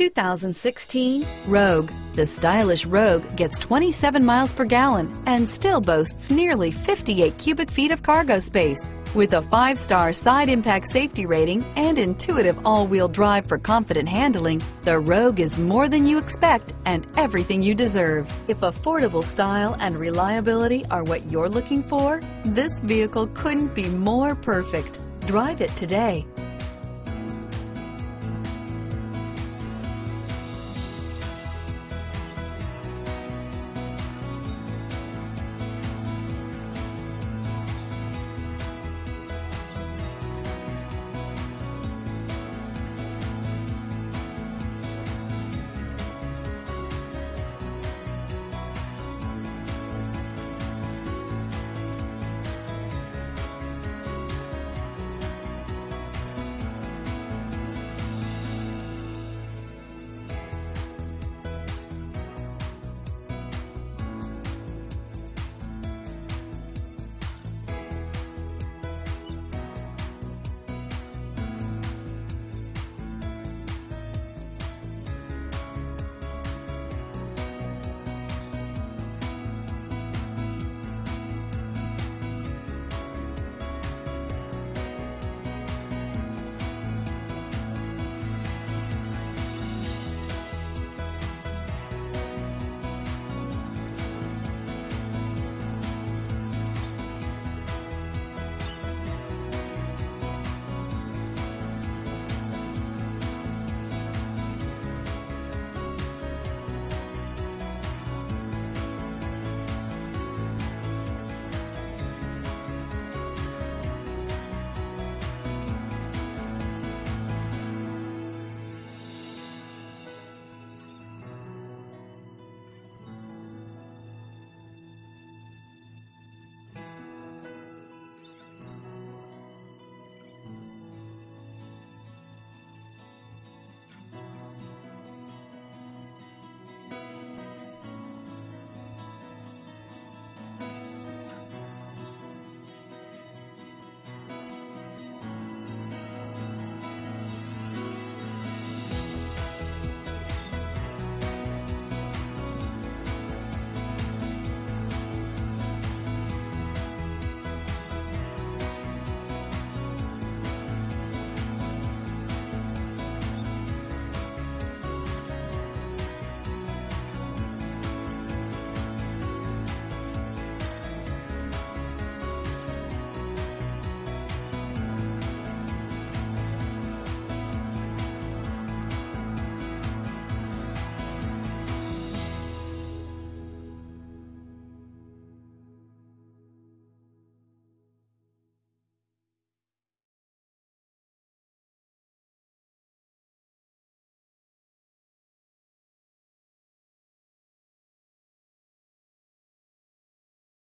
2016 Rogue. The stylish Rogue gets 27 miles per gallon and still boasts nearly 58 cubic feet of cargo space. With a five-star side impact safety rating and intuitive all-wheel drive for confident handling, the Rogue is more than you expect and everything you deserve. If affordable style and reliability are what you're looking for, this vehicle couldn't be more perfect. Drive it today.